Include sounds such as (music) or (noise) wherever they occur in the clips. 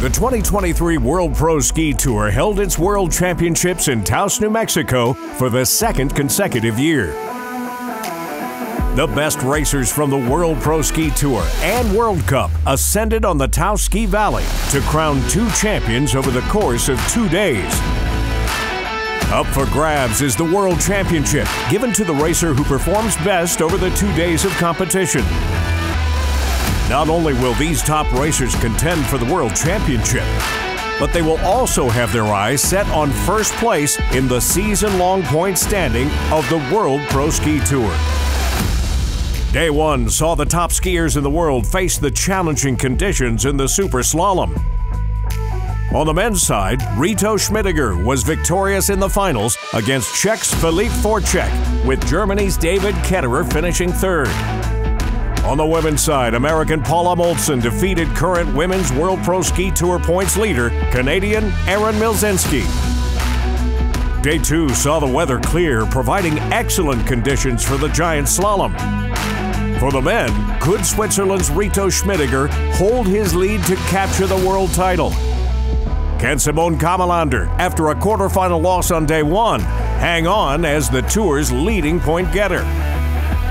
The 2023 World Pro Ski Tour held its World Championships in Taos, New Mexico for the second consecutive year. The best racers from the World Pro Ski Tour and World Cup ascended on the Taos Ski Valley to crown two champions over the course of two days. Up for grabs is the World Championship, given to the racer who performs best over the two days of competition. Not only will these top racers contend for the World Championship, but they will also have their eyes set on first place in the season long point standing of the World Pro Ski Tour. Day one saw the top skiers in the world face the challenging conditions in the Super Slalom. On the men's side, Reto Schmidiger was victorious in the finals against Czech's Filip Forejtek, with Germany's David Ketterer finishing third. On the women's side, American Paula Moltzan defeated current Women's World Pro Ski Tour points leader, Canadian Erin Mielzynski. Day two saw the weather clear, providing excellent conditions for the giant slalom. For the men, could Switzerland's Reto Schmidiger hold his lead to capture the world title? Can Simone Kamelander, after a quarterfinal loss on day one, hang on as the tour's leading point getter?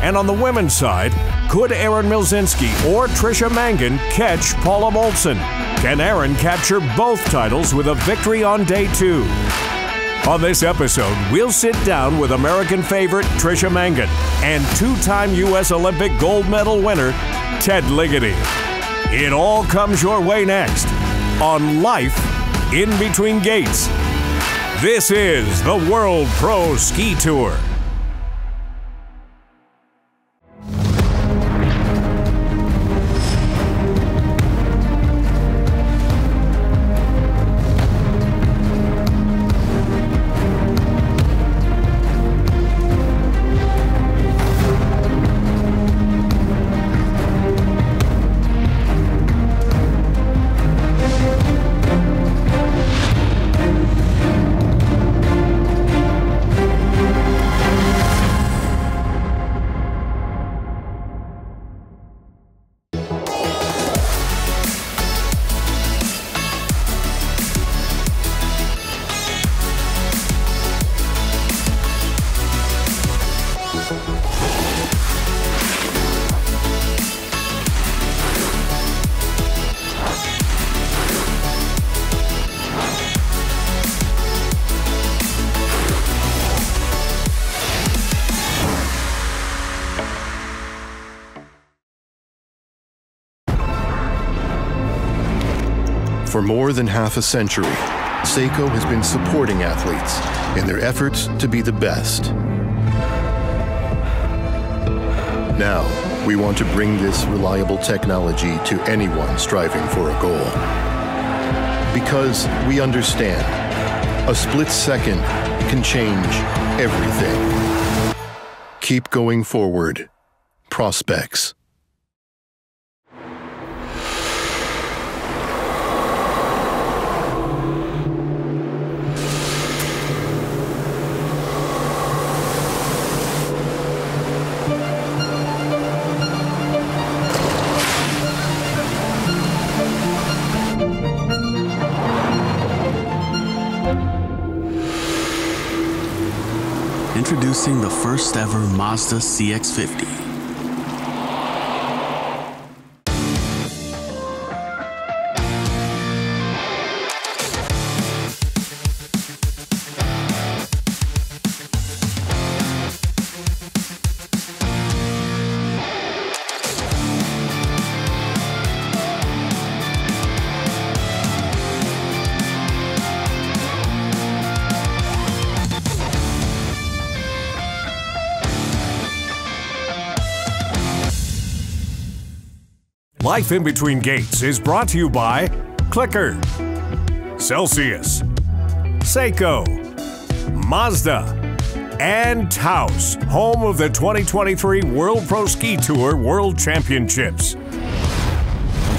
And on the women's side, could Erin Mielzynski or Tricia Mangan catch Paula Moltzan? Can Erin capture both titles with a victory on day two? On this episode, we'll sit down with American favorite Tricia Mangan and two time U.S. Olympic gold medal winner Ted Ligety. It all comes your way next on Life in Between Gates. This is the World Pro Ski Tour. For more than half a century, Seiko has been supporting athletes in their efforts to be the best. Now, we want to bring this reliable technology to anyone striving for a goal. Because we understand, a split second can change everything. Keep going forward. Prospex. Introducing the first ever Mazda CX-50. Life in Between Gates is brought to you by Clicker, Celsius, Seiko, Mazda, and Taos, home of the 2023 World Pro Ski Tour World Championships.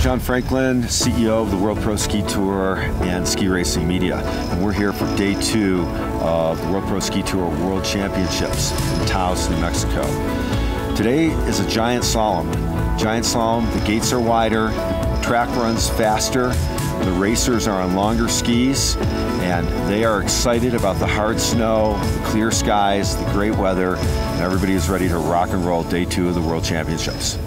John Franklin, CEO of the World Pro Ski Tour and Ski Racing Media, and we're here for day two of the World Pro Ski Tour World Championships in Taos, New Mexico. Today is a giant slalom. Giant slalom, the gates are wider, the track runs faster, The racers are on longer skis and they are excited about the hard snow, the clear skies, the great weather, and everybody is ready to rock and roll day two of the World Championships.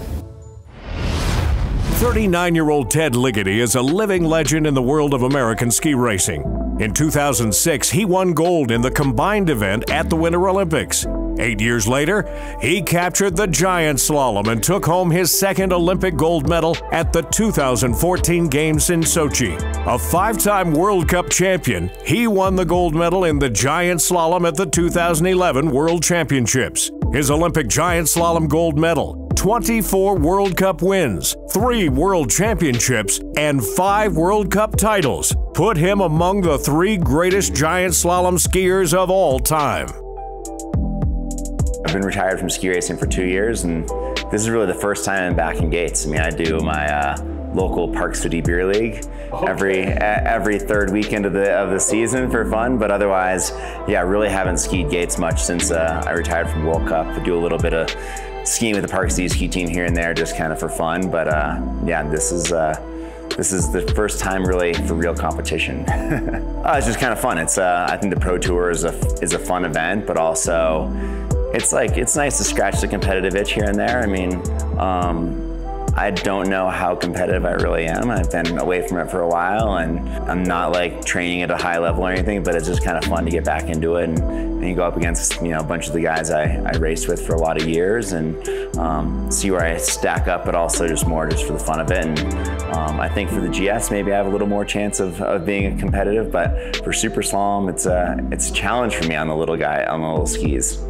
39 year old Ted Ligety is a living legend in the world of American ski racing. In 2006, he won gold in the combined event at the Winter Olympics. Eight years later, he captured the giant slalom and took home his second Olympic gold medal at the 2014 Games in Sochi. A five time World Cup champion, he won the gold medal in the giant slalom at the 2011 World Championships. His Olympic giant slalom gold medal 24 World Cup wins, three World Championships, and five World Cup titles put him among the three greatest giant slalom skiers of all time. I've been retired from ski racing for two years, and this is really the first time I'm back in Gates. I mean, I do my uh, local Park City Beer League every every third weekend of the of the season for fun. But otherwise, yeah, I really haven't skied Gates much since uh, I retired from World Cup. I do a little bit of skiing with the Park City ski team here and there, just kind of for fun. But uh, yeah, this is uh, this is the first time really for real competition. (laughs) uh, it's just kind of fun. It's uh, I think the Pro Tour is a is a fun event, but also it's like it's nice to scratch the competitive itch here and there. I mean. Um, I don't know how competitive I really am. I've been away from it for a while and I'm not like training at a high level or anything, but it's just kind of fun to get back into it and, and you go up against, you know, a bunch of the guys I, I raced with for a lot of years and um, see where I stack up, but also just more just for the fun of it. And um, I think for the GS, maybe I have a little more chance of, of being a competitive, but for Super Slalom, it's a, it's a challenge for me on the little guy, on the little skis.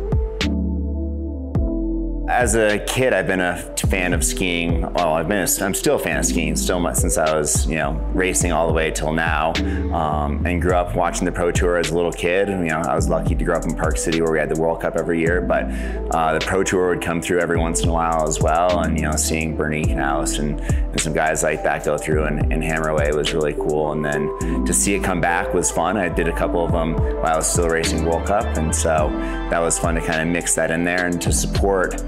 As a kid, I've been a fan of skiing. Well, I've been, a, I'm still a fan of skiing still much since I was, you know, racing all the way till now. Um, and grew up watching the Pro Tour as a little kid. You know, I was lucky to grow up in Park City where we had the World Cup every year, but uh, the Pro Tour would come through every once in a while as well. And, you know, seeing Bernie Canales and, and some guys like that go through and, and hammer away was really cool. And then to see it come back was fun. I did a couple of them while I was still racing World Cup. And so that was fun to kind of mix that in there and to support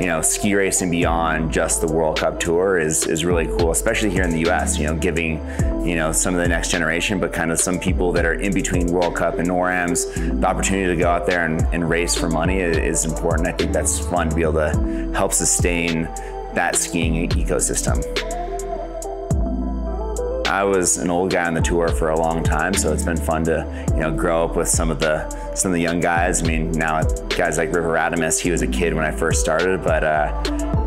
you know, ski racing beyond just the World Cup Tour is, is really cool, especially here in the US, you know, giving, you know, some of the next generation, but kind of some people that are in between World Cup and NORAMs, the opportunity to go out there and, and race for money is important. I think that's fun to be able to help sustain that skiing ecosystem. I was an old guy on the tour for a long time, so it's been fun to you know grow up with some of the some of the young guys. I mean, now guys like River Radamus, he was a kid when I first started, but uh,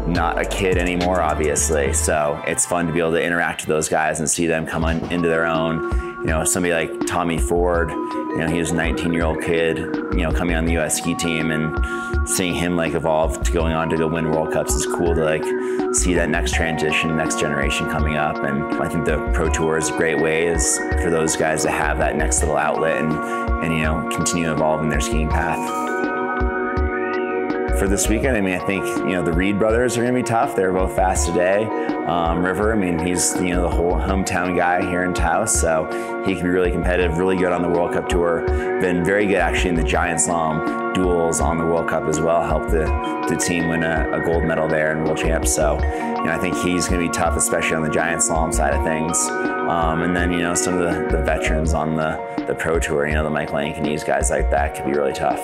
not a kid anymore, obviously. So it's fun to be able to interact with those guys and see them come on, into their own you know, somebody like Tommy Ford, you know, he was a 19 year old kid, you know, coming on the US ski team and seeing him like evolve to going on to go win World Cups is cool to like see that next transition, next generation coming up. And I think the Pro Tour is a great way is for those guys to have that next little outlet and, and you know, continue evolving their skiing path for this weekend. I mean, I think, you know, the Reed brothers are going to be tough. They're both fast today. Um, River, I mean, he's, you know, the whole hometown guy here in Taos, so he can be really competitive, really good on the World Cup Tour. Been very good actually in the Giant Slalom duels on the World Cup as well. Helped the, the team win a, a gold medal there in World Champs. So, you know, I think he's going to be tough, especially on the Giant Slalom side of things. Um, and then, you know, some of the, the veterans on the, the Pro Tour, you know, the Mike Lankenys, guys like that could be really tough.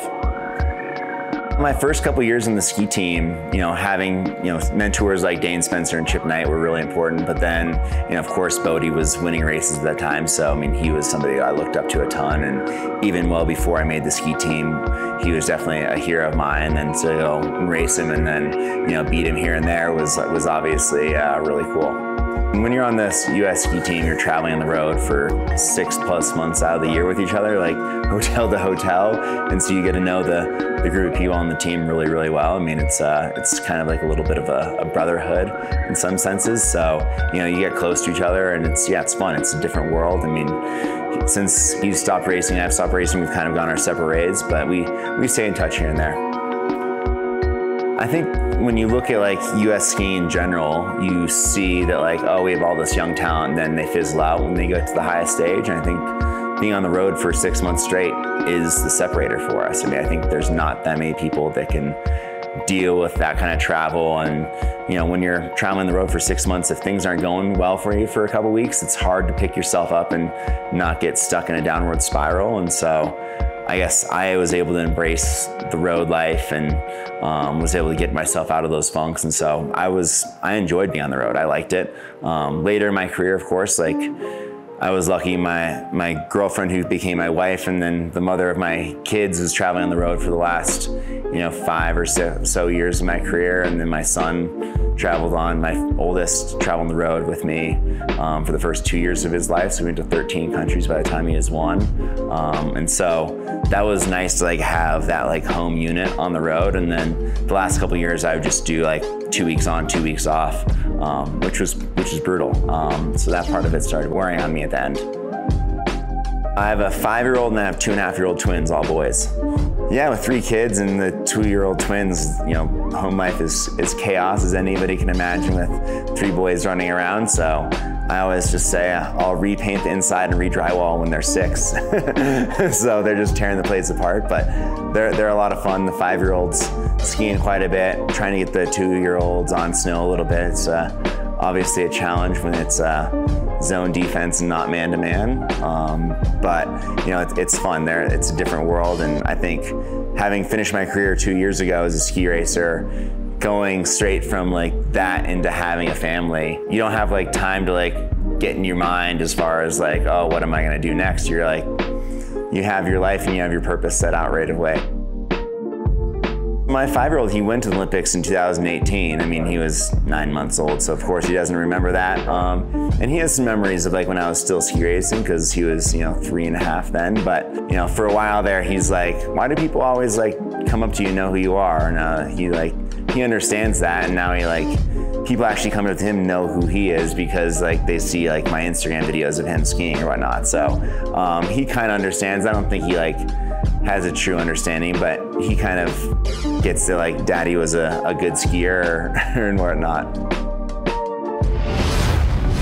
My first couple years in the ski team, you know, having, you know, mentors like Dane Spencer and Chip Knight were really important. But then, you know, of course, Bode was winning races at that time. So, I mean, he was somebody I looked up to a ton. And even well before I made the ski team, he was definitely a hero of mine. And to go race him and then, you know, beat him here and there was, was obviously uh, really cool. When you're on this US ski team, you're traveling on the road for six plus months out of the year with each other, like (laughs) hotel to hotel. And so you get to know the, the group of people on the team really, really well. I mean, it's uh, it's kind of like a little bit of a, a brotherhood in some senses. So, you know, you get close to each other and it's, yeah, it's fun. It's a different world. I mean, since you stopped racing, I've stopped racing, we've kind of gone our separate ways, but we, we stay in touch here and there. I think when you look at like US skiing in general, you see that like, oh, we have all this young talent, and then they fizzle out when they get to the highest stage. And I think being on the road for six months straight is the separator for us. I mean, I think there's not that many people that can deal with that kind of travel and you know when you're traveling the road for six months if things aren't going well for you for a couple weeks it's hard to pick yourself up and not get stuck in a downward spiral and so i guess i was able to embrace the road life and um, was able to get myself out of those funks. And so i was i enjoyed being on the road. I liked it. Um, later in my career of course like I was lucky my my girlfriend who became my wife and then the mother of my kids was traveling on the road for the last you know five or so, so years of my career. And then my son traveled on. My oldest traveled on the road with me um, for the first two years of his life so we went to 13 countries by the time he was one. Um, and so that was nice to like have that like home unit on the road. And then the last couple years I would just do like two weeks on two weeks off um, which was which was brutal. Um, so that part of it started wearing on me at the end. I have a five-year-old and I have two and a half-year-old twins, all boys. Yeah, with three kids and the two-year-old twins, you know, home life is is chaos as anybody can imagine with three boys running around. So I always just say I'll repaint the inside and re-drywall when they're six. (laughs) so they're just tearing the place apart, but they're they're a lot of fun. The five-year-olds skiing quite a bit, trying to get the two-year-olds on snow a little bit. It's uh, obviously a challenge when it's uh, zone defense and not man to man. But you know, it, it's fun. There, it's a different world, and I think having finished my career two years ago as a ski racer, going straight from like that into having a family, you don't have like time to like get in your mind as far as like, oh, what am I gonna do next? You're like, you have your life and you have your purpose set out right away. My five-year-old, he went to the Olympics in 2018. I mean, he was nine months old, so of course he doesn't remember that. Um, and he has some memories of like when I was still ski racing because he was, you know, three and a half then. But you know, for a while there, he's like, why do people always like come up to you and know who you are? And uh, he like he understands that, and now he like people actually come up to him know who he is because like they see like my Instagram videos of him skiing or whatnot. So um, he kind of understands. I don't think he like has a true understanding, but he kind of gets to like, daddy was a, a good skier (laughs) and whatnot.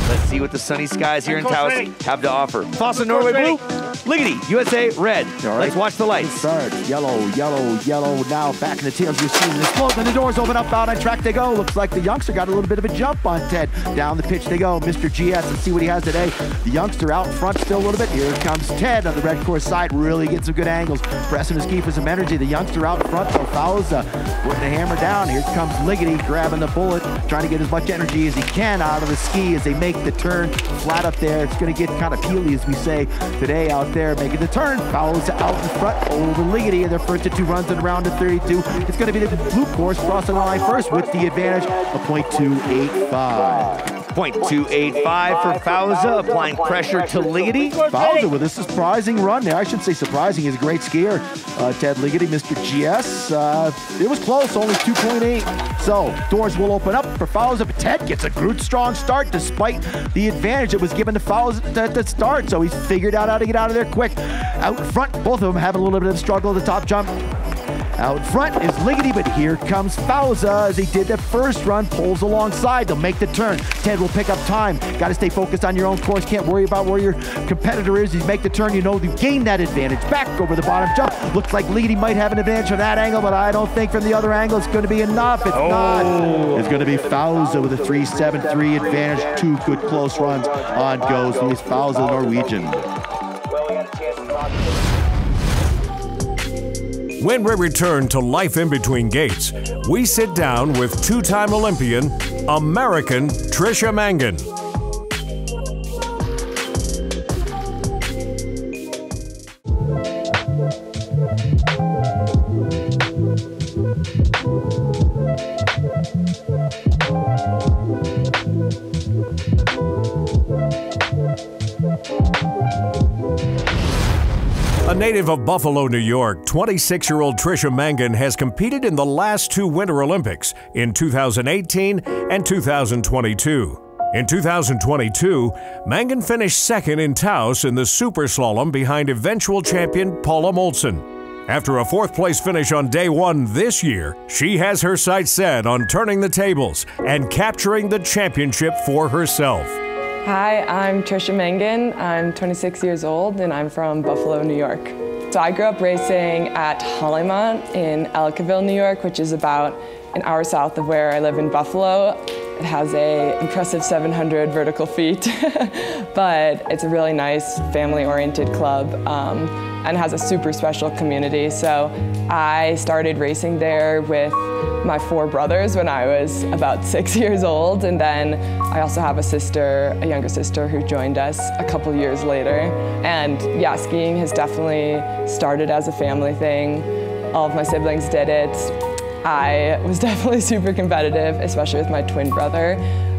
Let's see what the sunny skies here in Taos have to offer. Fossa Norway blue, Ligety USA red. right. Let's watch the lights. Start. Yellow, yellow, yellow. Now back in the tails. You're seeing this float. Then the doors open up. Out on track they go. Looks like the youngster got a little bit of a jump on Ted. Down the pitch they go. Mr. GS. Let's see what he has today. The youngster out front still a little bit. Here comes Ted on the red course side. Really getting some good angles. Pressing his key for some energy. The youngster out front. So Fauza putting the hammer down. Here comes Ligety grabbing the bullet. Trying to get as much energy as he can out of the ski as they make the turn flat up there. It's going to get kind of peely, as we say today out there, making the turn. Fouls out in front over Ligety in their first to two runs in round of 32. It's going to be the blue course crossing the line first with the advantage of .285. 0.285 for Fauza, applying pressure to Ligety. Fauza with a surprising run there. I should say surprising. He's a great skier. Uh, Ted Ligety, Mr. GS. Uh, it was close, only 2.8. So doors will open up for Fauza, but Ted gets a good strong start despite the advantage that was given to Fauza at the start. So he's figured out how to get out of there quick. Out front, both of them having a little bit of struggle at the top jump. Out front is Ligety, but here comes Fauza as he did the first run, pulls alongside. They'll make the turn. Ted will pick up time. Got to stay focused on your own course. Can't worry about where your competitor is. You make the turn, you know you gain that advantage. Back over the bottom jump. Looks like Ligety might have an advantage from that angle, but I don't think from the other angle it's going to be enough. It's oh. not. It's going to be Fauza with a 3-7-3 advantage. Two good close runs on goes. He's Fauza, Norwegian. When we return to Life in Between Gates, we sit down with two time Olympian, American Tricia Mangan. Native of Buffalo, New York, 26 year old Tricia Mangan has competed in the last two Winter Olympics in 2018 and 2022. In 2022, Mangan finished second in Taos in the super slalom behind eventual champion Paula Moltzan. After a fourth place finish on day one this year, she has her sights set on turning the tables and capturing the championship for herself. Hi, I'm Tricia Mangan. I'm 26 years old and I'm from Buffalo, New York. So I grew up racing at HoliMont in Ellicottville, New York, which is about an hour south of where I live in Buffalo. It has a impressive 700 vertical feet, (laughs) but it's a really nice family-oriented club um, and has a super special community. So I started racing there with my four brothers when I was about six (laughs) years old, and then I also have a sister, a younger sister, who joined us a couple years later. And yeah, skiing has definitely started as a family thing. All of my siblings did it. I was (laughs) definitely super competitive, especially with my twin brother.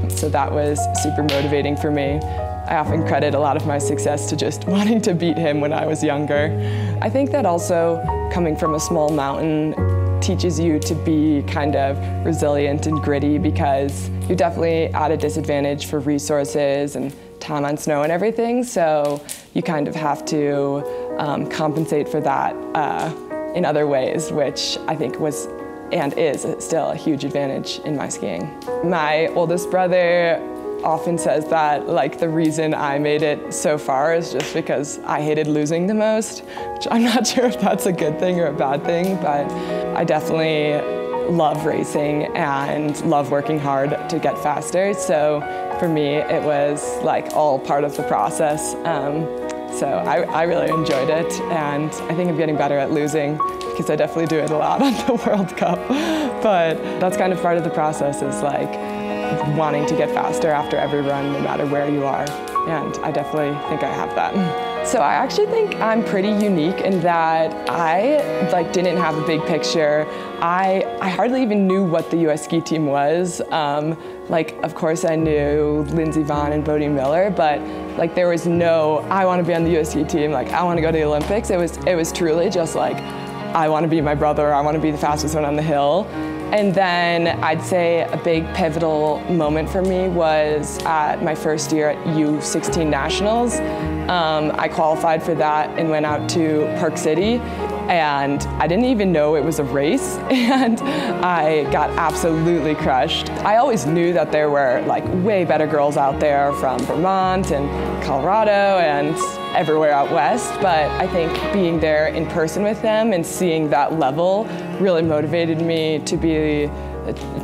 So that was super motivating for me. I often credit a lot of my success to just (laughs) wanting to beat him when I was younger. I think that also coming from a small mountain teaches you to be kind of resilient and gritty because you're definitely at a disadvantage for resources and time on snow and everything. So you kind of have to um, compensate for that uh, in other ways, which I think was and is still a huge advantage in my skiing. My oldest brother often says that like the reason I made it so far is just because I hated losing the most, which I'm (laughs) not sure if that's a good thing or a bad thing, but I definitely love racing and love working hard to get faster. So for me, it was like all part of the process. Um, so I, I really enjoyed it, and I think I'm getting better at losing because I definitely do it a lot (laughs) on the World Cup. But that's kind of part of the process is like wanting to get faster after every run, no matter where you are. And I definitely think I have that. So I actually think I'm pretty unique in that I like didn't have a big picture. I, I hardly even knew what the US ski team was. Um, like, of course I knew Lindsey Vonn and Bode Miller, but like there was no, I want to be on the US ski team, like I want to go to the Olympics. It was, it was truly just like, I want to be my brother, I want to be the fastest one on the hill. And then I'd say a big pivotal moment for me was at my first year at U16 Nationals. Um, I qualified for that and went out to Park City and I didn't even know it was a race (laughs) and I got absolutely crushed. I always knew that there were like way better girls out there from Vermont and Colorado and everywhere out west, but I think being there in person with them and seeing that level really motivated me to be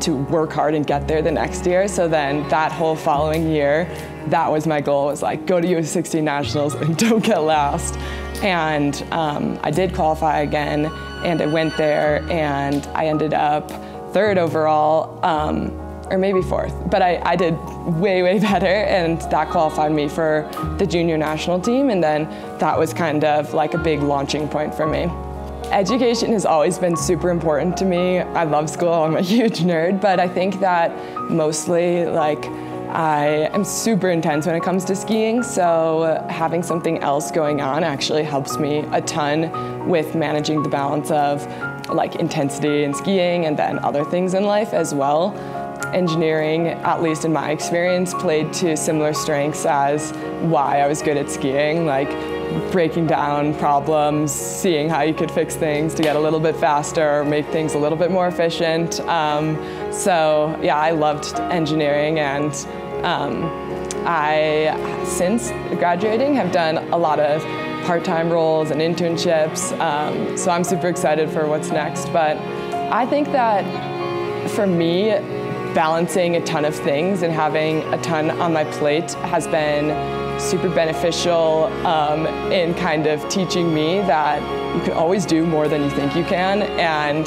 to work hard and get there the next year. So then that whole following year, that was my goal was like go to U16 Nationals and (laughs) don't get last. And um, I did qualify again, and I went there, and I ended up third overall, um, or maybe fourth. But I, I did way, way (laughs) better, and that qualified me for the junior national team, and then that was kind of like a big launching point for me. Education has always been super important to me. I love school, I'm a (laughs) huge nerd, but I think that mostly like I am super intense when it comes to skiing, so having something else going on actually helps me a ton with managing the balance of like intensity in skiing and then other things in life as well. Engineering, at least in my experience, played to similar strengths as why I was good at skiing, like breaking down problems, seeing how you could fix things to get a little bit faster make things a little bit more efficient. Um, so yeah, I loved engineering and um, I, since graduating, have done a lot of part-time roles and internships, um, so I'm super excited for what's next. But I think that for me, balancing a ton of things and having a ton on my plate has been super beneficial um, in kind of teaching me that you can always do more than you think you can. And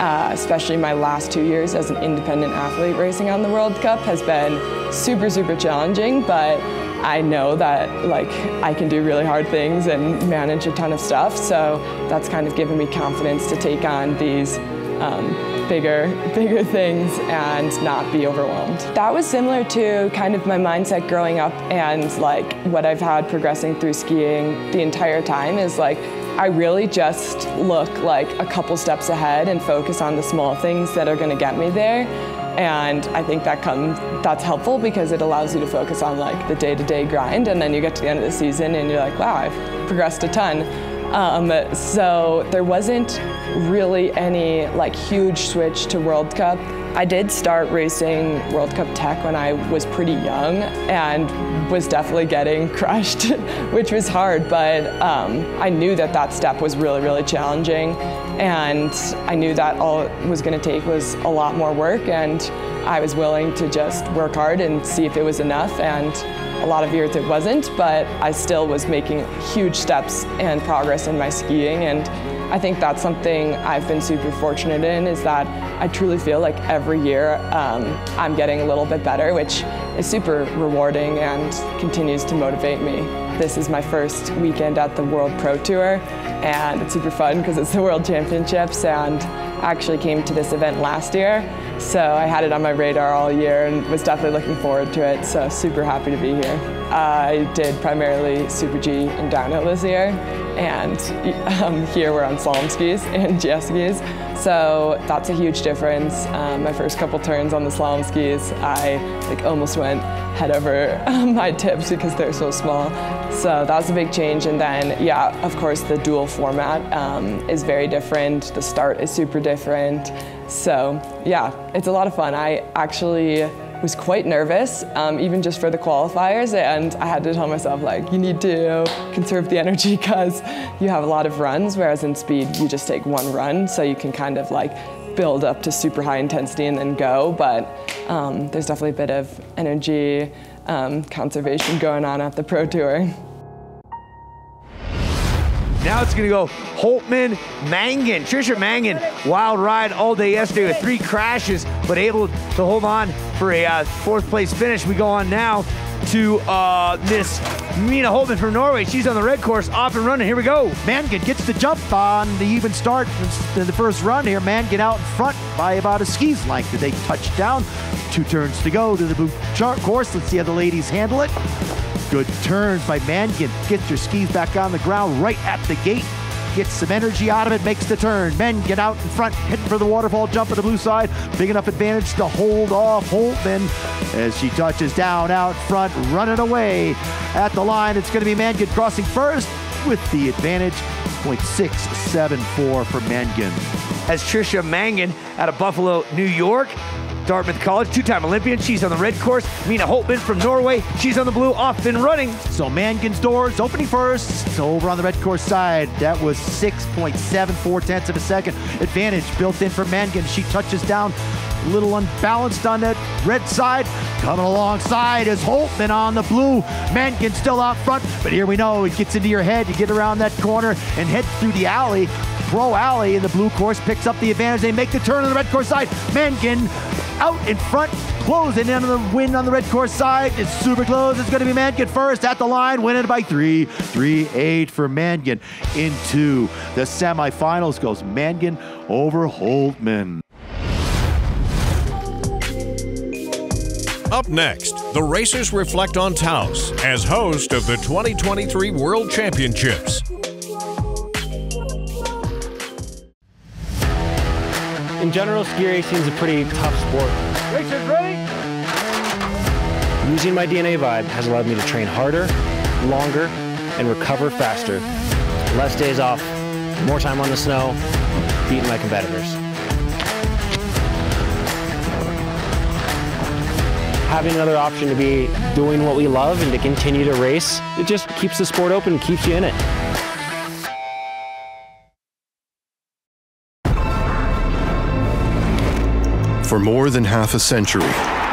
uh, especially my last two years as an independent athlete racing on the World Cup has been super, super challenging, but I know that like I can do really hard things and manage a ton of stuff. So that's kind of given me confidence to take on these um, bigger, bigger things and not be overwhelmed. That was similar to kind of my mindset growing up and like what I've had progressing through skiing the entire time is like I really just look like a couple steps ahead and focus on the small things that are gonna get me there. And I think that comes, that's helpful because it allows you to focus on like the day-to-day -day grind and then you get to the end of the season and you're like, wow, I've progressed a ton. Um, so there wasn't really any like huge switch to World Cup I did start racing World Cup Tech when I was pretty young and was definitely getting (laughs) crushed, which was hard, but um, I knew that that step was really, really challenging. And I knew that all it was going to take was a lot more work, and I was willing to just work hard and see if it was enough. And a lot of years it wasn't, but I still was making huge steps and progress in my skiing. And I think that's something I've been super fortunate in is that I truly feel like every year um, I'm getting a little bit better, which is super rewarding and continues to motivate me. This is my first weekend at the World Pro Tour and it's super fun because it's the World Championships and I actually came to this event last year so I had it on my radar all year and was definitely looking forward to it so super happy to be here. I did primarily Super G and downhill this year and um, here we're on slalom skis and GS skis. So that's a huge difference. Um, my first couple turns on the slalom skis, I like almost went head over (laughs) um, my tips because they're so small. So that was a big change. And then, yeah, of course, the dual format um, is very different. The start is super different. So yeah, it's a lot of fun. I actually was quite nervous, um, even just for the qualifiers, and I had to tell myself like, you need to conserve the energy (laughs) because you have a lot of runs, whereas in speed you just take one run, so you can kind of like build up to super high intensity and then go. But um, there's definitely a bit of energy um, conservation going on at the Pro Tour. Now it's going to go Holtmann, Mangan. Tricia Mangan, wild ride all day yesterday with three crashes, but able to hold on for a uh, fourth place finish. We go on now to uh, Miss Mina Holtmann from Norway. She's on the red course, off and running. Here we go. Mangan gets the jump on the even start in the first run here. Mangan out in front by about a ski's length. Did they touch down? Two turns to go to the boot chart course. Let's see how the ladies handle it. Good turns by Mangan. Gets your skis back on the ground right at the gate. Gets some energy out of it, makes the turn. Men get out in front, heading for the waterfall jump on the blue side. Big enough advantage to hold off Holtmann as she touches down out front, running away at the line. It's going to be Mangan crossing first with the advantage. 0.674 for Mangan. As Tricia Mangan out of Buffalo, New York, Dartmouth College, two-time Olympian. She's on the red course. Mina Holtmann from Norway. She's on the blue, off and running. So Mangan's doors opening first. Over on the red course side, that was 6.74 tenths of a second advantage built in for Mangan. She touches down a little unbalanced on that red side. Coming alongside is Holtmann on the blue. Mangan still out front, but here we know it gets into your head. You get around that corner and head through the alley. Pro Alley in the blue course picks up the advantage. They make the turn on the red course side. Mangan out in front, closing in on the win on the red course side. It's super close. It's going to be Mangan first at the line, winning by three. 3 8 for Mangan. Into the semifinals goes Mangan over Holtmann. Up next, the racers reflect on Taos as host of the 2023 World Championships. In general, ski racing is a pretty tough sport. Racers ready? Using my DNA vibe has allowed me to train harder, longer, and recover faster. Less days off, more time on the snow, beating my competitors. Having another option to be doing what we love and to continue to race, it just keeps the sport open, keeps you in it. For more than half a century,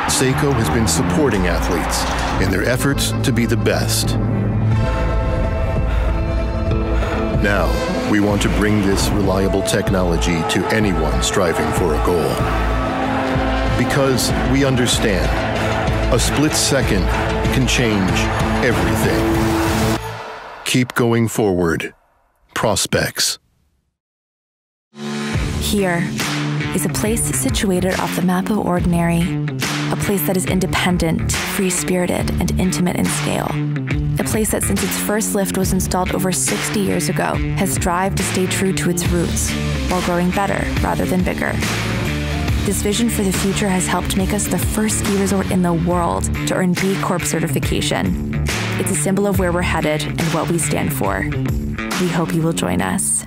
Seiko has been supporting athletes in their efforts to be the best. Now, we want to bring this reliable technology to anyone striving for a goal. Because we understand a split second can change everything. Keep going forward. Prospex. Here is a place situated off the map of ordinary, a place that is independent, free spirited, and intimate in scale. A place that, since its first lift was installed over 60 years ago, has strived to stay true to its roots while growing better rather than bigger. This vision for the future has helped make us the first ski resort in the world to earn B Corp certification. It's a symbol of where we're headed and what we stand for. We hope you will join us.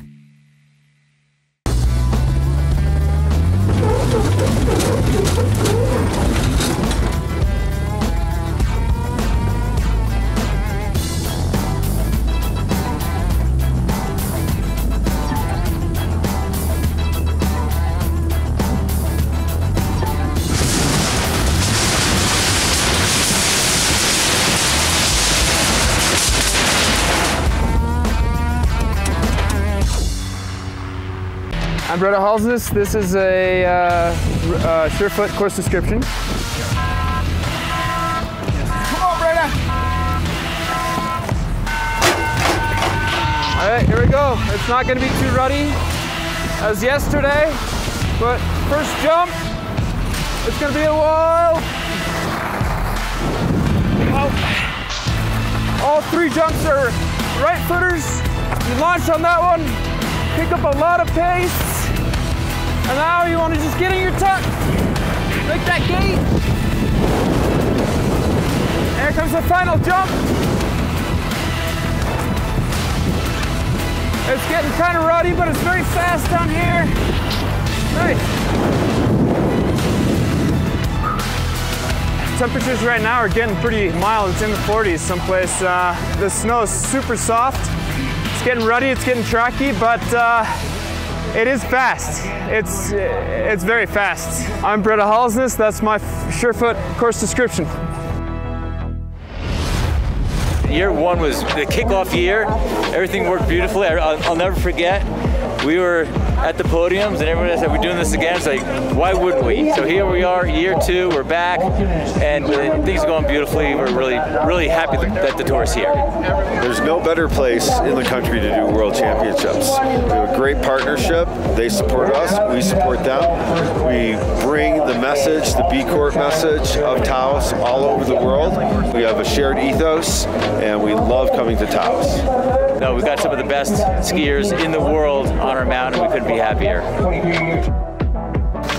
I'm Bretta Halsness. This is a uh, uh, Surefoot course description. Come on, Bretta! All right, here we go. It's not gonna be too ruddy as yesterday, but first jump, it's gonna be a while. Oh. All three jumps are right footers. You launch on that one, pick up a lot of pace, and now you want to just get in your tuck, make that gate. Here comes the final jump. It's getting kind of ruddy, but it's very fast down here. Nice. Temperatures right now are getting pretty mild. It's in the 40s someplace. Uh, the snow is super soft. It's getting ruddy, it's getting tracky, but uh, it is fast. It's, it's very fast. I'm Bretta Halsness. That's my Surefoot course description. Year one was the kickoff year. Everything worked beautifully. I'll, I'll never forget. We were at the podiums and everyone said, we're doing this again. It's like, why wouldn't we? So here we are, year two, we're back, and things are going beautifully. We're really, really happy that the tour is here. There's no better place in the country to do World Championships. We have a great partnership. They support us, we support them. We bring the message, the B Corp message of Taos all over the world. We have a shared ethos, and we love coming to Taos. No, we've got some of the best skiers in the world on our mountain. We couldn't be happier.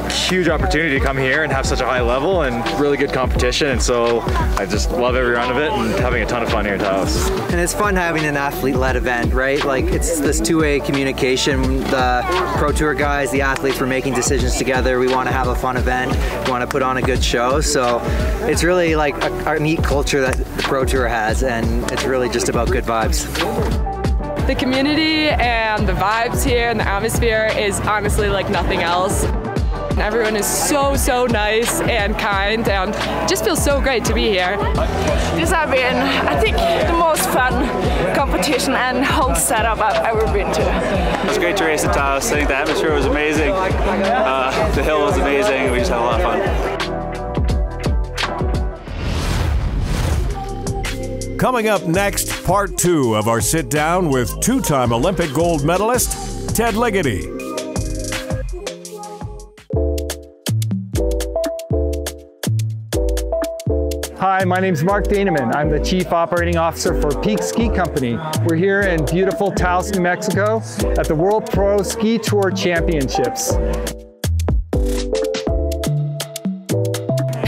Huge opportunity to come here and have such a high level and really good competition. And so I just love every round of it and having a ton of fun here in Taos. And it's fun having an athlete-led event, right? Like it's this two-way communication. The pro tour guys, the athletes, we're making decisions together. We want to have a fun event. We want to put on a good show. So it's really like a, a neat culture that the pro tour has, and it's really just about good vibes. The community and the vibes here and the atmosphere is honestly like nothing else. And everyone is so, so nice and kind and it just feels so great to be here. This has been, I think, the most fun competition and whole setup I've ever been to. It was great to race at Taos. I think the atmosphere was amazing. Uh, the hill was amazing. We just had a lot of fun. Coming up next, part two of our sit down with two time Olympic gold medalist Ted Ligety. Hi, my name is Mark Daneman. I'm the Chief Operating Officer for Peak Ski Company. We're here in beautiful Taos, New Mexico at the World Pro Ski Tour Championships.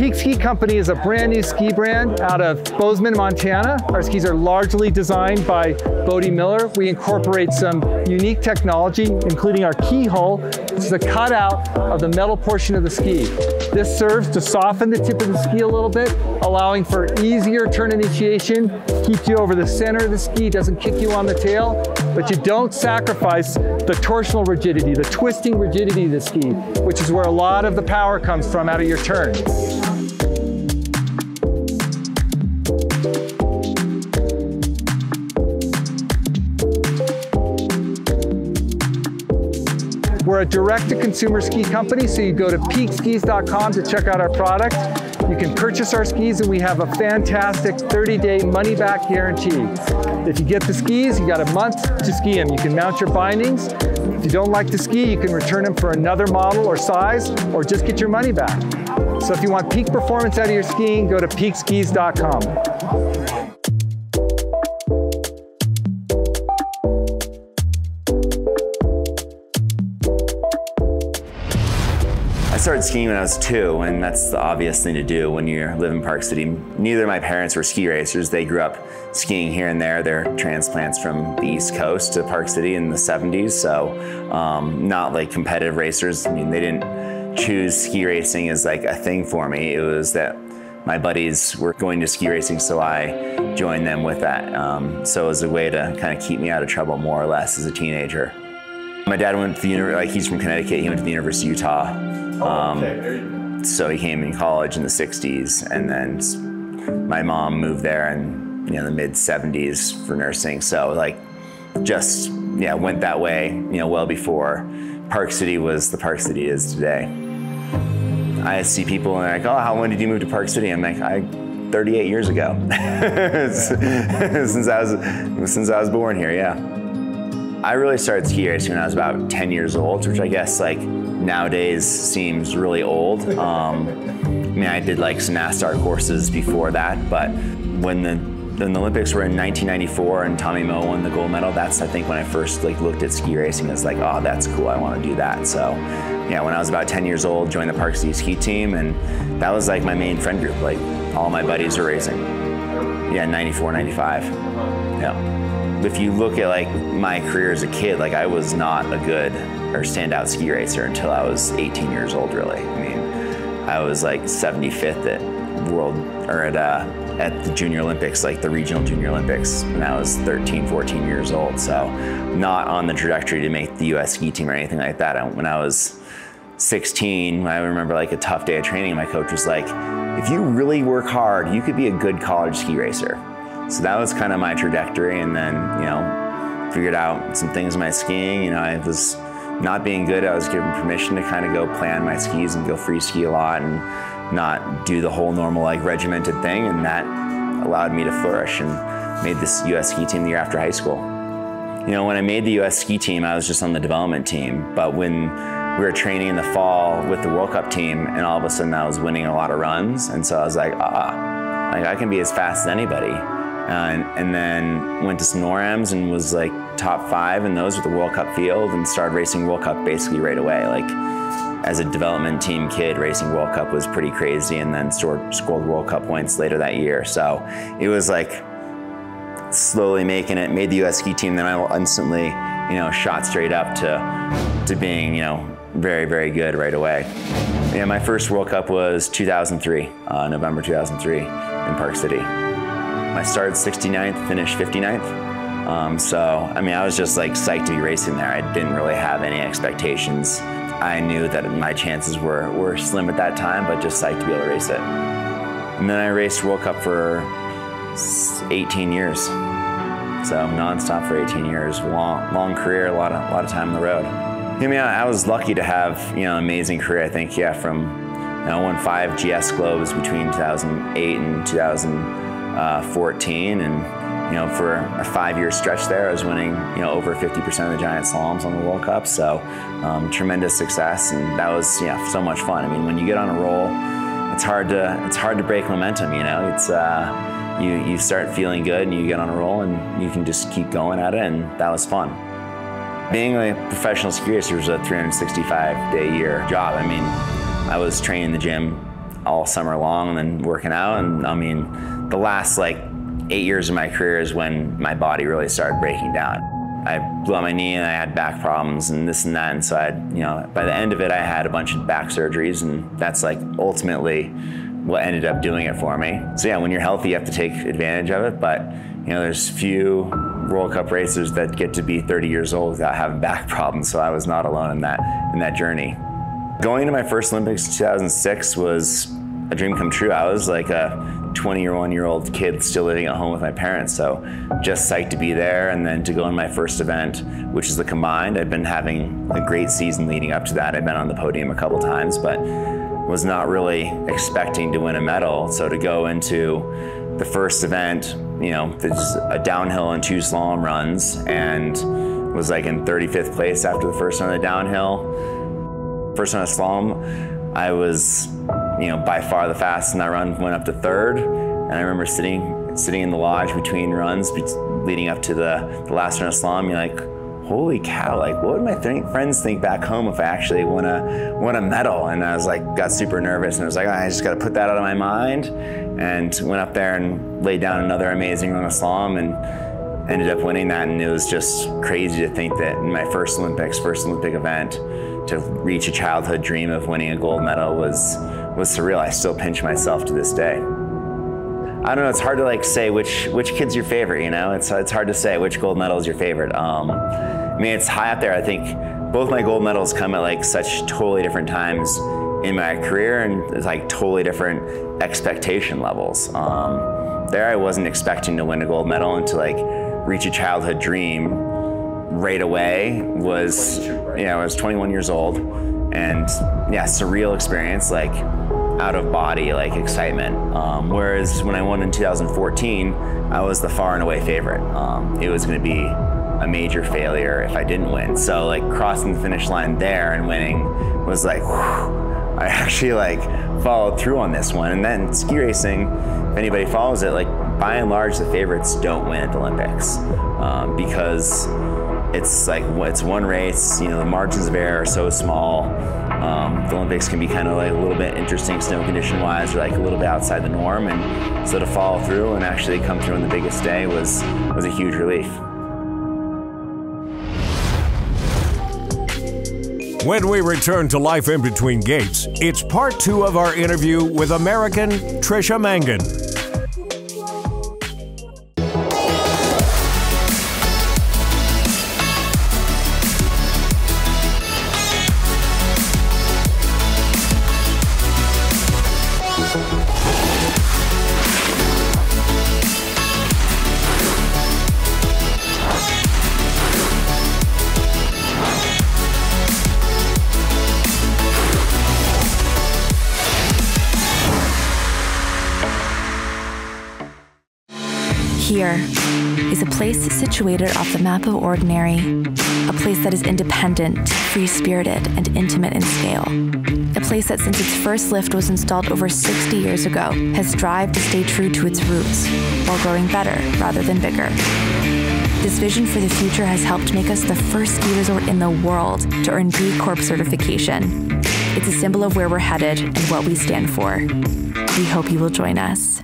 Peak Ski Company is a brand new ski brand out of Bozeman, Montana. Our skis are largely designed by Bode Miller. We incorporate some unique technology, including our keyhole, which is a cutout of the metal portion of the ski. This serves to soften the tip of the ski a little bit, allowing for easier turn initiation, keeps you over the center of the ski, doesn't kick you on the tail, but you don't sacrifice the torsional rigidity, the twisting rigidity of the ski, which is where a lot of the power comes from out of your turn. We're a direct-to-consumer ski company, so you go to peakskis.com to check out our product. You can purchase our skis, and we have a fantastic 30-day money-back guarantee. If you get the skis, you got a month to ski them. You can mount your bindings. If you don't like the ski, you can return them for another model or size, or just get your money back. So if you want peak performance out of your skiing, go to peakskis.com. started skiing when I was two, and that's the obvious thing to do when you live in Park City. Neither of my parents were ski racers. They grew up skiing here and there. They're transplants from the East Coast to Park City in the 70s, so um, not like competitive racers. I mean, they didn't choose ski racing as like a thing for me. It was that my buddies were going to ski racing, so I joined them with that. Um, so it was a way to kind of keep me out of trouble more or less as a teenager. My dad went to the university, like he's from Connecticut, he went to the University of Utah. Um, so he came in college in the 60s, and then my mom moved there in you know the mid 70s for nursing. So like just yeah went that way. You know, well before Park City was the Park City is today. I see people and they're like, oh, how when did you move to Park City? I'm like, I 38 years ago, (laughs) since I was since I was born here. Yeah, I really started ski racing when I was about 10 years old, which I guess like nowadays seems really old. (laughs) Um, I mean, I did like some NASTAR courses before that, but when the when the Olympics were in 1994 and Tommy Moe won the gold medal, that's I think when I first like looked at ski racing. It's like, oh, that's cool. I want to do that. So, yeah, when I was about 10 years old, joined the Park City ski team, and that was like my main friend group. Like all my buddies were racing. Yeah, 94, 95. Yeah. If you look at like my career as a kid, like I was not a good or standout ski racer until I was 18 years old. Really, I mean, I was like 75th at world or at uh, at the Junior Olympics, like the regional Junior Olympics, when I was 13, 14 years old. So, not on the trajectory to make the U.S. ski team or anything like that. When I was 16, I remember like a tough day of training. My coach was like, "If you really work hard, you could be a good college ski racer." So that was kind of my trajectory, and then you know, figured out some things in my skiing. You know, I was not being good. I was given permission to kind of go plan my skis and go free ski a lot and not do the whole normal like regimented thing, and that allowed me to flourish and made this U.S. ski team the year after high school. You know, when I made the U.S. ski team, I was just on the development team, but when we were training in the fall with the World Cup team, and all of a sudden I was winning a lot of runs, and so I was like, ah, like I can be as fast as anybody. And, and then went to some NORAMs and was like top five in those with the World Cup field and started racing World Cup basically right away. Like as a development team kid, racing World Cup was pretty crazy, and then scored, scored World Cup points later that year. So it was like slowly making it, made the U.S. ski team. Then I instantly, you know, shot straight up to to being, you know, very very good right away. Yeah, my first World Cup was 2003, uh, November 2003 in Park City. I started 69th, finished 59th. Um, so, I mean, I was just like psyched to be racing there. I didn't really have any expectations. I knew that my chances were, were slim at that time, but just psyched to be able to race it. And then I raced World Cup for 18 years. So nonstop for 18 years, long, long career, a lot of, a lot of time on the road. I mean, I was lucky to have, you know, an amazing career. I think, yeah, from, you know, I won five GS Globes between 2008 and 2014, and you know, for a five-year stretch there, I was winning, you know, over 50% of the giant slaloms on the World Cup. So um, tremendous success, and that was, yeah, so much fun. I mean, when you get on a roll, it's hard to it's hard to break momentum. You know, it's uh, you you start feeling good, and you get on a roll, and you can just keep going at it, and that was fun. Being a professional ski racer was a 365-day year job. I mean, I was training in the gym all summer long, and then working out, and I mean, the last like eight years of my career is when my body really started breaking down. I blew out my knee and I had back problems and this and that. And so I, you know, by the end of it, I had a bunch of back surgeries, and that's like ultimately what ended up doing it for me. So yeah, when you're healthy, you have to take advantage of it. But you know, there's few World Cup racers that get to be 30 years old without having back (laughs) problems. So I was not alone in that in that journey. Going to my first Olympics in 2006 was a dream come true. I was like a 21 year old kid still living at home with my parents. So just psyched to be there and then to go in my first event, which is the combined. I've been having a great season leading up to that. I've been on the podium a couple times, but was not really expecting to win a medal. So to go into the first event, you know, there's a downhill and two slalom runs and was like in 35th place after the first one on the downhill. First on a slalom, I was you know, by far the fastest in that run, went up to third. And I remember sitting sitting in the lodge between runs, leading up to the, the last run of slalom. You're like, holy cow, like what would my th- friends think back home if I actually won a, won a medal? And I was like, got super nervous and I was like, I just got to put that out of my mind. And went up there and laid down another amazing run of slalom and ended up winning that. And it was just crazy to think that in my first Olympics, first Olympic event, to reach a childhood dream of winning a gold medal was was surreal. I still pinch myself to this day. I don't know. It's hard to like say which which kid's your favorite. You know, it's it's hard to say which gold medal is your favorite. Um, I mean, it's high up there. I think both my gold medals come at like such totally different times in my career, and it's like totally different expectation levels. Um, there, I wasn't expecting to win a gold medal and to like reach a childhood dream right away was, you know, I was 21 years old and yeah, surreal experience, like out of body, like excitement. Um, whereas when I won in 2014, I was the far and away favorite. Um, it was going to be a major failure if I didn't win. So like crossing the finish line there and winning was like, whew, I (laughs) actually like followed through on this one. And then ski racing, if anybody follows it, like by and large, the favorites don't win at the Olympics um, because it's like it's one race. You know, the margins of error are so small. Um, the Olympics can be kind of like a little bit interesting snow condition wise, or like a little bit outside the norm. And so to follow through and actually come through on the biggest day was was a huge relief. When we return to Life in Between Gates, it's part two of our interview with American Tricia Mangan. Here is a place situated off the map of ordinary, a place that is independent, free spirited, and intimate in scale. A place that, since its first lift was installed over 60 years ago, has strived to stay true to its roots while growing better rather than bigger. This vision for the future has helped make us the first ski resort in the world to earn B Corp certification. It's a symbol of where we're headed and what we stand for. We hope you will join us.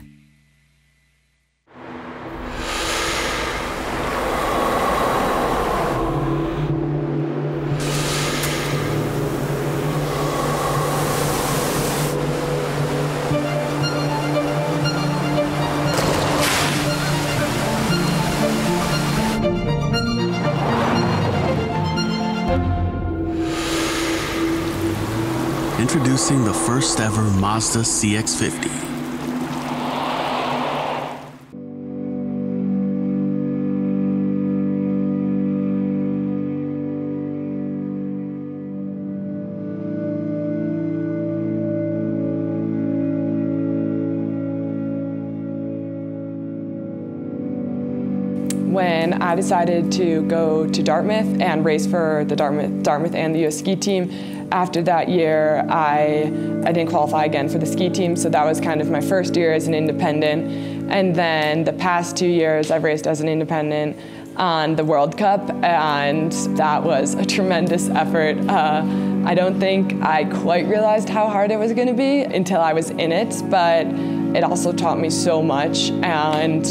Mazda CX50. when I decided to go to Dartmouth and race for the Dartmouth, Dartmouth and the US ski team. After that year, I, I didn't qualify again for the ski team, so that was kind of my first year as an independent. And then the past two years, I've raced as an independent on the World Cup, and that was a tremendous effort. Uh, I don't think I quite realized how hard it was going to be until I was in it, but it also taught me so much. And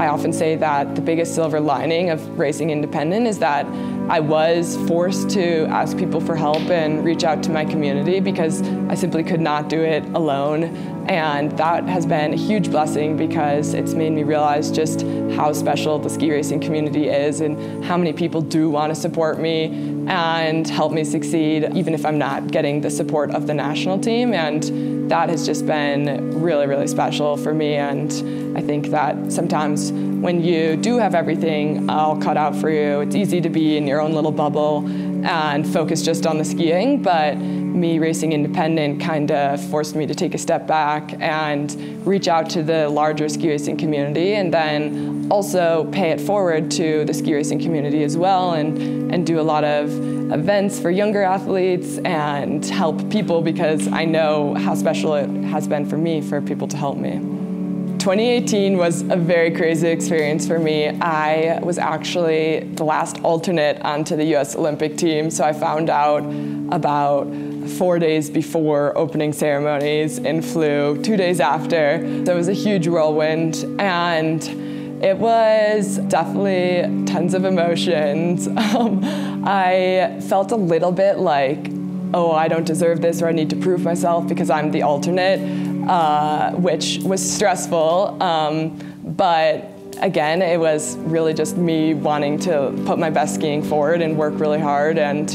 I often say that the biggest silver lining of racing independent is that I was forced to ask people for help and reach out to my community because I simply could not do it alone. And that has been a huge blessing because it's made me realize just how special the ski racing community is and how many people do want to support me and help me succeed, even if I'm not getting the support of the national team. And that has just been really, really special for me. And I think that sometimes when you do have everything all cut out for you, it's easy to be in your own little bubble and focus just on the skiing. But me racing independent kind of forced me to take a step back and reach out to the larger ski racing community and then also pay it forward to the ski racing community as well and, and do a lot of events for younger athletes and help people because I know how special it has been for me for people to help me. 2018 was a very crazy experience for me. I was actually the last alternate onto the US Olympic team, so I found out about four days before opening ceremonies and flew two days after. So it was a huge whirlwind and it was definitely tons of emotions. (laughs) Um, I felt a little bit like, oh, I don't deserve this or I need to prove myself because I'm the alternate, uh, which was stressful. Um, but again, it was really just me wanting to put my best skiing forward and work really hard and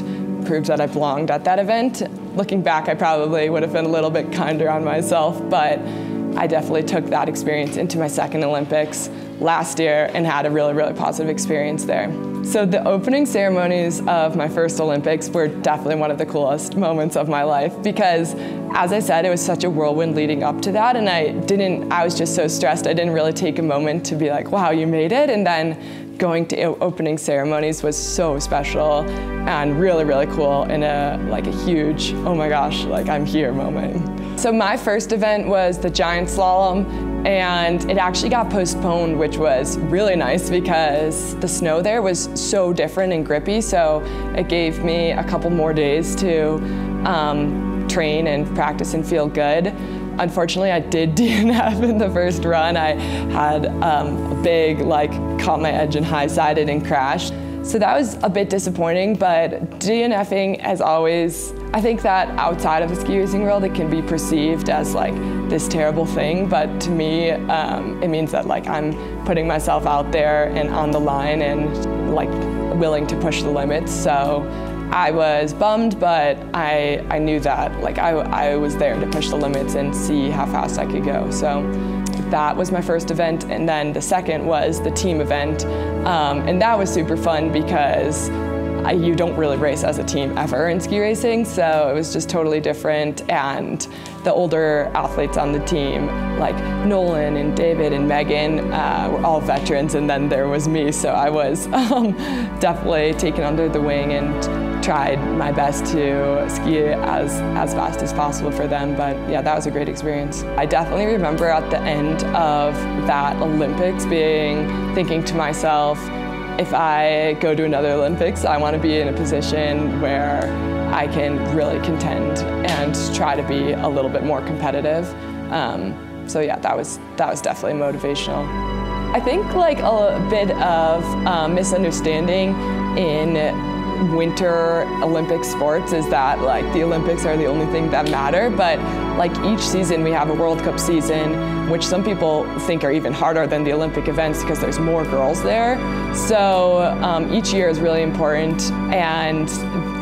prove that I belonged at that event. Looking back, I probably would have been a little bit kinder on myself, but I definitely took that experience into my second Olympics, last year and had a really, really positive experience there. So the opening ceremonies of my first Olympics were definitely one of the coolest moments of my life because as I said, it was such a whirlwind leading up to that and I didn't, I was just so stressed. I didn't really take a moment to be like, wow, you made it. And then going to opening ceremonies was so special and really, really cool in a like a huge, oh my gosh, like I'm here moment. So my first event was the giant slalom and it actually got postponed, which was really nice because the snow there was so different and grippy. So it gave me a couple more days to um, train and practice and feel good. Unfortunately, I did (laughs) DNF in the first run. I had um, a big, like, caught my edge and high-sided and crashed. So that was a bit disappointing, but DNFing, as always, I think that outside of the ski racing world, it can be perceived as like this terrible thing, but to me, um, it means that like I'm putting myself out there and on the line and like willing to push the limits. So I was bummed, but I, I knew that like I, I was there to push the limits and see how fast I could go. So that was my first event, and then the second was the team event, um, and that was super fun because I, you don't really race as a team ever in ski racing, so it was just totally different. And the older athletes on the team, like Nolan and David and Megan, uh, were all veterans, and then there was me, so I was (laughs) um, definitely taken under the wing and tried my best to ski as, as fast as possible for them, but yeah, that was a great experience. I definitely remember at the end of that Olympics being, thinking to myself, if I go to another Olympics, I want to be in a position where I can really contend and try to be a little bit more competitive. Um, so yeah, that was that was definitely motivational. I think like a bit of um, misunderstanding in winter Olympic sports is that like the Olympics are the only thing that matter, but like each season we have a World Cup season, which some people think are even harder than the Olympic events because there's more girls there. So um, each year is really important, and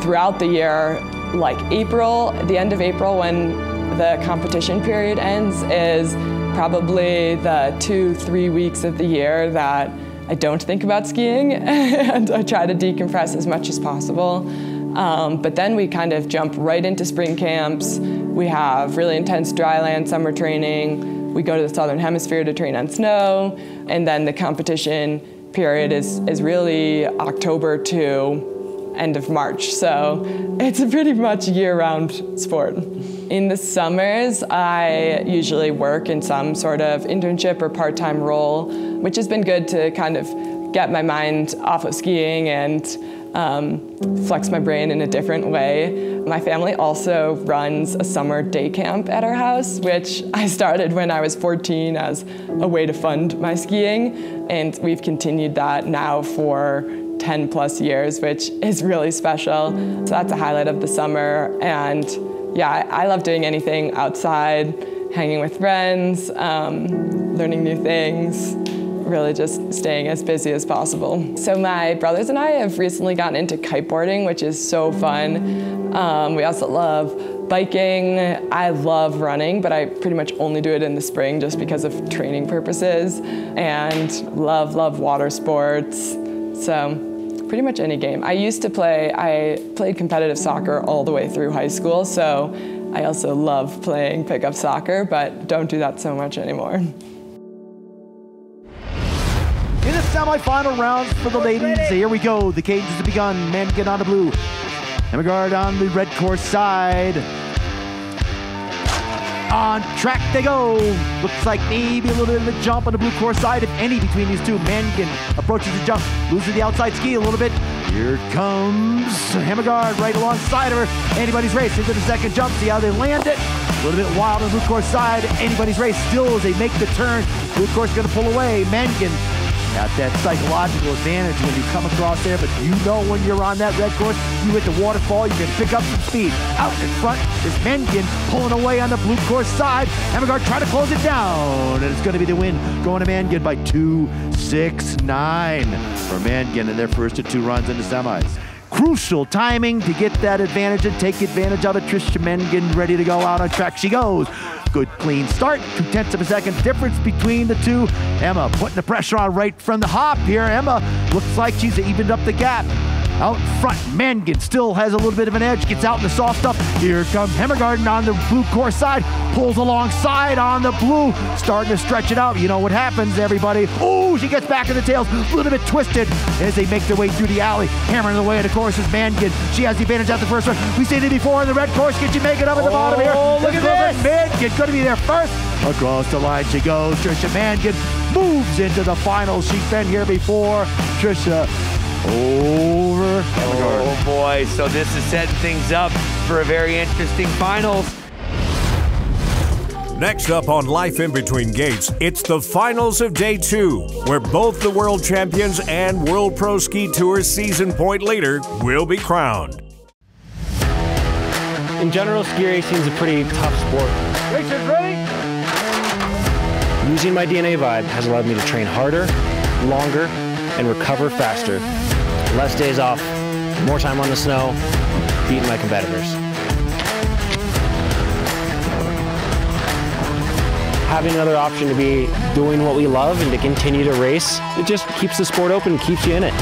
throughout the year, like April, the end of April when the competition period ends is probably the two, three weeks of the year that I don't think about skiing (laughs) and I try to decompress as much as possible. Um, but then we kind of jump right into spring camps. We have really intense dryland summer training. We go to the southern hemisphere to train on snow. And then the competition period is, is really October to end of March. So it's a pretty much year round sport. In the summers, I usually work in some sort of internship or part time role, which has been good to kind of get my mind off of skiing and um, flex my brain in a different way. My family also runs a summer day camp at our house, which (laughs) I started when I was 14 as a way to fund my skiing. And we've continued that now for 10 plus years, which is really special. So that's a highlight of the summer. And yeah, I, love doing anything outside, hanging with friends, um, learning new things, really just staying as busy as possible. So my brothers and I have recently gotten into kiteboarding, which is so fun. Um, we also love biking. I love running, but I pretty much only do it in the spring just because of training purposes. And love, love water sports. So pretty much any game. I used to play, I played competitive soccer all the way through high school, so I also love playing pickup soccer, but don't do that so much anymore. In the semifinal rounds for the ladies, here we go. The cages have begun. Get on the blue. Hemmegaard on the red course side. On track they go. Looks like maybe a little bit of a jump on the blue course side, if any, between these two. Mangan approaches the jump, loses the outside ski a little bit. Here comes Hemmegaard right alongside of her. Anybody's race into the second jump. See how they land it. A little bit wild on the blue course side. Anybody's race still as they make the turn. Blue course going to pull away. Mangan Got that psychological advantage when you come across there, but you know when you're on that red course, you hit the waterfall, you can pick up some speed. Out in front is Mangan pulling away on the blue course side. Hemmegaard trying to close it down, and it's going to be the win going to Mangan by 2 6 9 for Mangan in their first of two runs in the semis. Crucial timing to get that advantage and take advantage of it. Tricia Mangan ready to go out on track. She goes. Good clean start. Two tenths of a second difference between the two. Emma putting the pressure on right from the hop here. Emma looks like she's evened up the gap. Out front, Mangan still has a little bit of an edge, gets out in the soft stuff. Here comes Hemmergarden on the blue course side, pulls alongside on the blue, starting to stretch it out. You know what happens, everybody. Oh, she gets back in the tails, a little bit twisted as they make their way through the alley. Hammering the way of the course is Mangan. She has the advantage at the first one. We've seen it before in the red course. Can she make it up at the bottom here? Oh, look at this. Mangan going to be there first. Across the line she goes. Tricia Mangan moves into the finals. She's been here before. Tricia oh, over. Oh boy, so this is setting things up for a very interesting finals. Next up on Life in Between Gates, it's the finals of day two, where both the world champions and World Pro Ski Tour season point leader will be crowned. In general, ski racing is a pretty tough sport. Racers ready? Using my DNA vibe has allowed me to train harder, longer, and recover faster. Less days off, more time on the snow, beating my competitors. Having another option to be doing what we love and to continue to race, it just keeps the sport open, keeps you in it.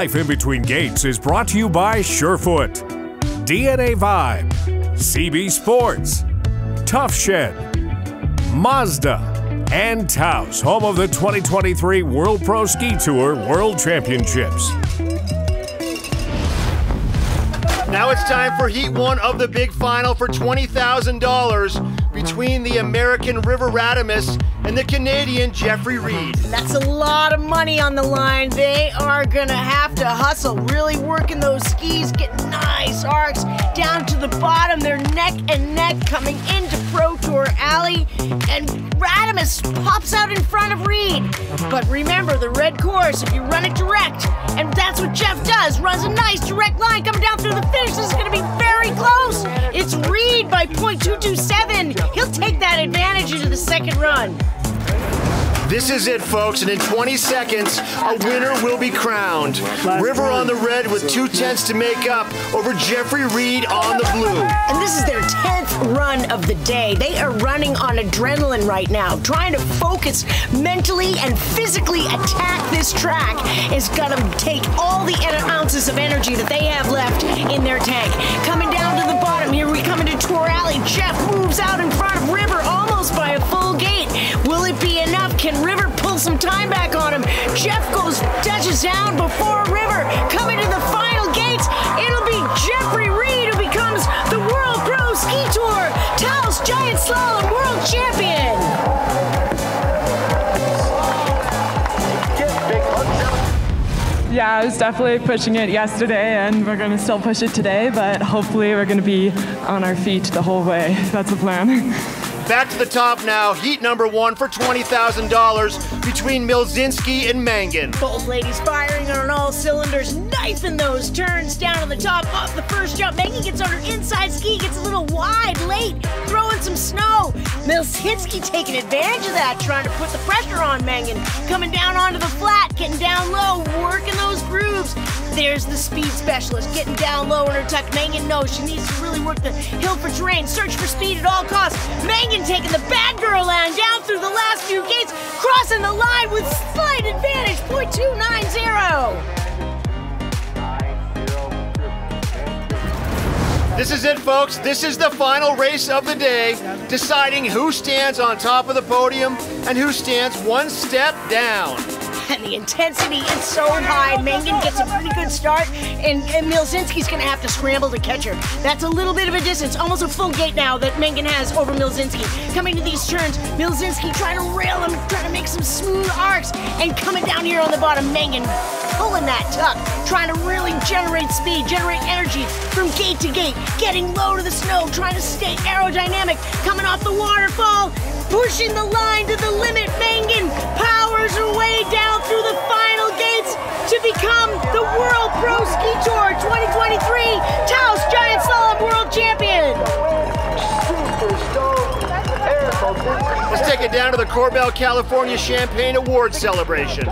Life in Between Gates is brought to you by Surefoot, DNA Vibe, CB Sports, Tuff Shed, Mazda, and Taos, home of the 2023 World Pro Ski Tour World Championships. Now it's time for Heat 1 of the big final for $20,000 between the American River Radamus and the Canadian Jeffrey Read. That's a lot of money on the line. They are gonna have to hustle, really working those skis, getting nice arcs down to the bottom. They're neck and neck coming into Pro Tour Alley, and Radamus pops out in front of Read. But remember, the red course, if you run it direct, and that's what Jeff does, runs a nice direct line coming down through the finish. This is gonna be very close. It's Read by .227. He'll take that advantage into the second run. This is it, folks, and in 20 seconds, a winner will be crowned. River on the red with two tenths to make up over Jeffrey Read on the blue. And this is their 10th run of the day. They are running on adrenaline right now, trying to focus mentally and physically attack this track is going to take all the ounces of energy that they have left in their tank. Coming down to the bottom, here we come into Tour Alley. Jeff moves out in front of River almost by a full gate. Will? Can River pull some time back on him? Jeff goes, touches down before River. Coming to the final gates, it'll be Jeffrey Read who becomes the World Pro Ski Tour Taos Giant Slalom World Champion. Yeah, I was definitely pushing it yesterday, and we're going to still push it today, but hopefully, we're going to be on our feet the whole way. That's the plan. (laughs) Back to the top now. Heat number one for $20,000 between Mielzynski and Mangan. Both ladies firing on all cylinders, knifing those turns down on the top off the first jump. Mangan gets on her inside ski, gets a little wide late, throwing some snow. Mielzynski taking advantage of that, trying to put the pressure on Mangan. Coming down onto the flat, getting down low, working those grooves. There's the speed specialist getting down low in her tuck. Mangan knows she needs to really work the hill for terrain, search for speed at all costs. Taking the bad girl line down through the last few gates, crossing the line with slight advantage, .290. This is it, folks. This is the final race of the day, deciding who stands on top of the podium and who stands one step down. (laughs) And the intensity is so high. Mangan gets a pretty good start, and, and Mielzynski's going to have to scramble to catch her. That's a little bit of a distance, almost a full gate now that Mangan has over Mielzynski. Coming to these turns, Mielzynski trying to rail him, trying to make some smooth arcs, and coming down here on the bottom, Mangan pulling that tuck, trying to really generate speed, generate energy from gate to gate, getting low to the snow, trying to stay aerodynamic, coming off the waterfall, pushing the line to the limit. Mangan powers her way down through the final gates to become the World Pro Ski Tour 2023 Taos Giant Slalom World Champion. Let's take it down to the Korbel, California Champagne Awards celebration.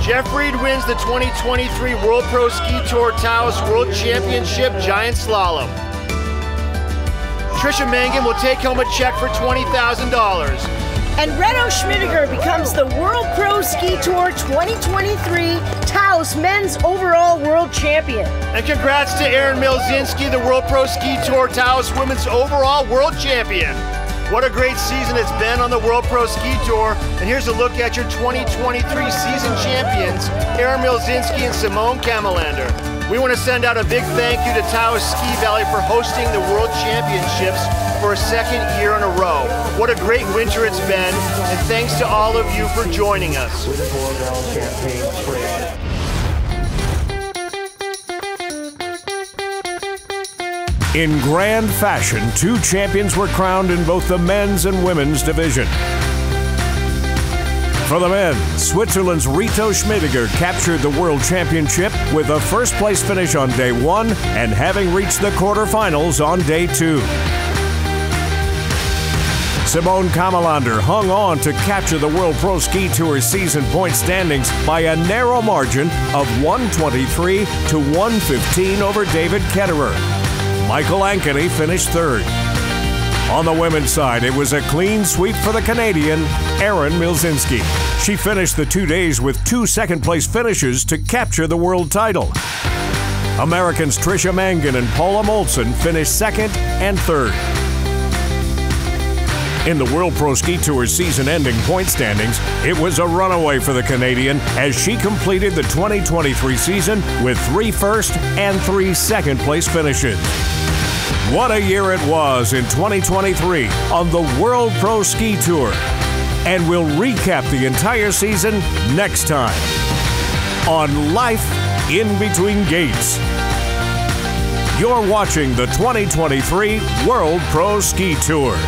Jeff Read wins the 2023 World Pro Ski Tour Taos World Championship Giant Slalom. Tricia Mangan will take home a check for $20,000. And Reto Schmidiger becomes the World Pro Ski Tour 2023 Taos Men's Overall World Champion. And congrats to Erin Mielzynski, the World Pro Ski Tour Taos Women's Overall World Champion. What a great season it's been on the World Pro Ski Tour. And here's a look at your 2023 season champions, Erin Mielzynski and Simone Camelander. We want to send out a big thank you to Taos Ski Valley for hosting the World Championships for a second year in a row. What a great winter it's been, and thanks to all of you for joining us. In grand fashion, two champions were crowned in both the men's and women's division. For the men, Switzerland's Reto Schmidiger captured the World Championship with a first place finish on day one and having reached the quarterfinals on day two. Simone Kamalander hung on to capture the World Pro Ski Tour season point standings by a narrow margin of 123 to 115 over David Ketterer. Michael Ankeny finished third. On the women's side, it was a clean sweep for the Canadian, Erin Mielzynski. She finished the two days with two second place finishes to capture the world title. Americans Tricia Mangan and Paula Moltzan finished second and third. In the World Pro Ski Tour season ending point standings, it was a runaway for the Canadian as she completed the 2023 season with three first and three second place finishes. What a year it was in 2023 on the World Pro Ski Tour. And we'll recap the entire season next time on Life in Between Gates. You're watching the 2023 World Pro Ski Tour.